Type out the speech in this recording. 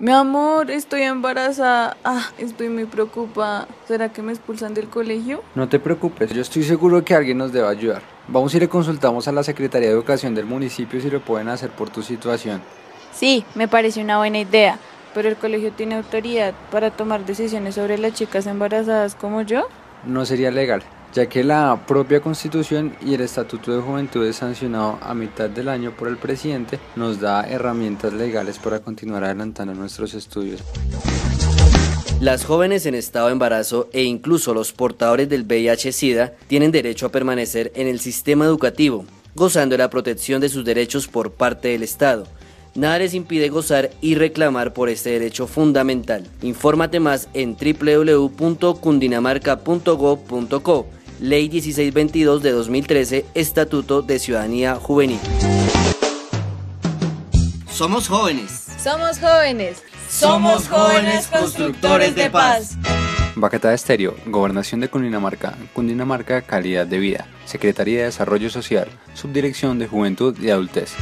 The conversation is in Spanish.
Mi amor, estoy embarazada. Ah, estoy muy preocupada. ¿Será que me expulsan del colegio? No te preocupes, yo estoy seguro que alguien nos debe ayudar. Vamos y le consultamos a la Secretaría de Educación del municipio si lo pueden hacer por tu situación. Sí, me parece una buena idea. Pero el colegio tiene autoridad para tomar decisiones sobre las chicas embarazadas como yo. No sería legal, ya que la propia Constitución y el Estatuto de Juventud sancionado a mitad del año por el presidente nos da herramientas legales para continuar adelantando nuestros estudios. Las jóvenes en estado de embarazo e incluso los portadores del VIH-Sida tienen derecho a permanecer en el sistema educativo, gozando de la protección de sus derechos por parte del Estado. Nada les impide gozar y reclamar por este derecho fundamental. Infórmate más en www.cundinamarca.gov.co. Ley 1622 de 2013, Estatuto de Ciudadanía Juvenil. Somos jóvenes. Somos jóvenes. Somos jóvenes constructores de paz. Baquetada Estéreo, Gobernación de Cundinamarca, Cundinamarca Calidad de Vida, Secretaría de Desarrollo Social, Subdirección de Juventud y Adultez.